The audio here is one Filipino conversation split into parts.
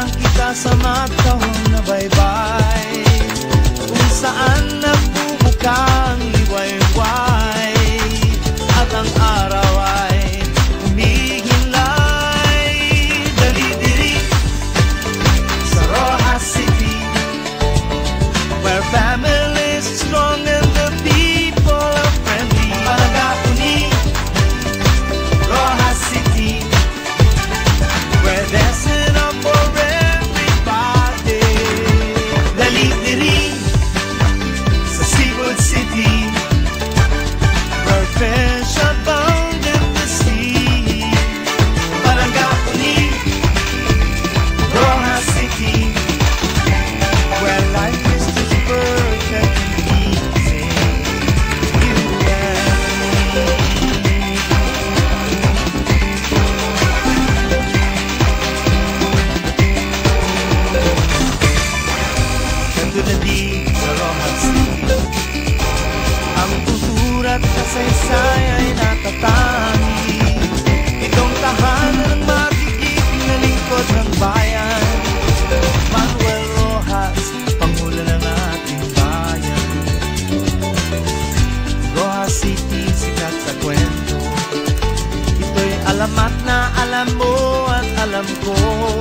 lang kita sa matawan na bye-bye Kung saan nagbubukas. kasaysayan ay natatangi Itong tahanan matigit na lingkod ng bayan. Manuel Rojas, pangulo ng ating bayan. Rojas City, sikat sa kwento. Ito'y alamat na alam mo at alam ko.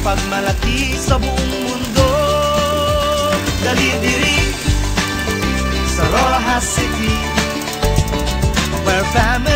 pagmalaki sa buong mundo. Dalidiri sa Rojas City Where family